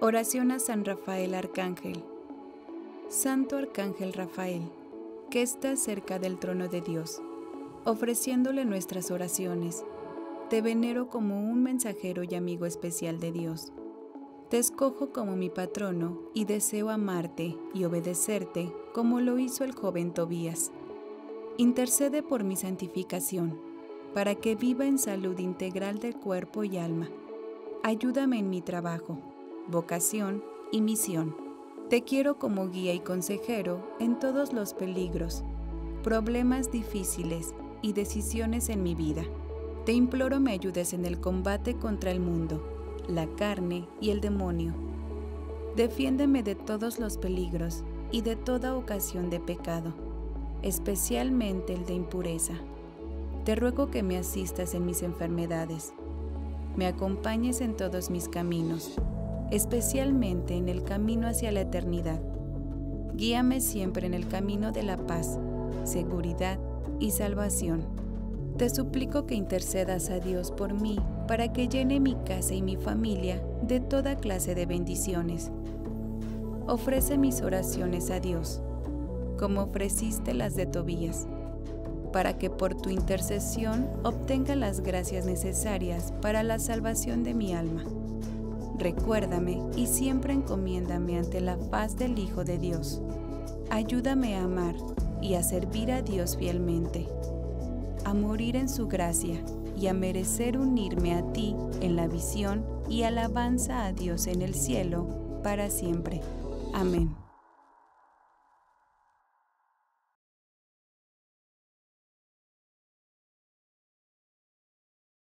Oración a San Rafael Arcángel. Santo Arcángel Rafael, que está cerca del trono de Dios, ofreciéndole nuestras oraciones, te venero como un mensajero y amigo especial de Dios. Te escojo como mi patrono y deseo amarte y obedecerte como lo hizo el joven Tobías. Intercede por mi santificación, para que viva en salud integral del cuerpo y alma. Ayúdame en mi trabajo vocación y misión. Te quiero como guía y consejero en todos los peligros, problemas difíciles y decisiones en mi vida. Te imploro me ayudes en el combate contra el mundo, la carne y el demonio. Defiéndeme de todos los peligros y de toda ocasión de pecado, especialmente el de impureza. Te ruego que me asistas en mis enfermedades, me acompañes en todos mis caminos especialmente en el camino hacia la eternidad. Guíame siempre en el camino de la paz, seguridad y salvación. Te suplico que intercedas a Dios por mí para que llene mi casa y mi familia de toda clase de bendiciones. Ofrece mis oraciones a Dios, como ofreciste las de Tobías, para que por tu intercesión obtenga las gracias necesarias para la salvación de mi alma. Recuérdame y siempre encomiéndame ante la paz del Hijo de Dios. Ayúdame a amar y a servir a Dios fielmente, a morir en su gracia y a merecer unirme a ti en la visión y alabanza a Dios en el cielo para siempre. Amén.